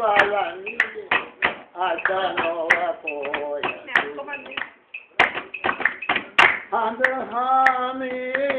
balan Adano ako Now, come on, Under honey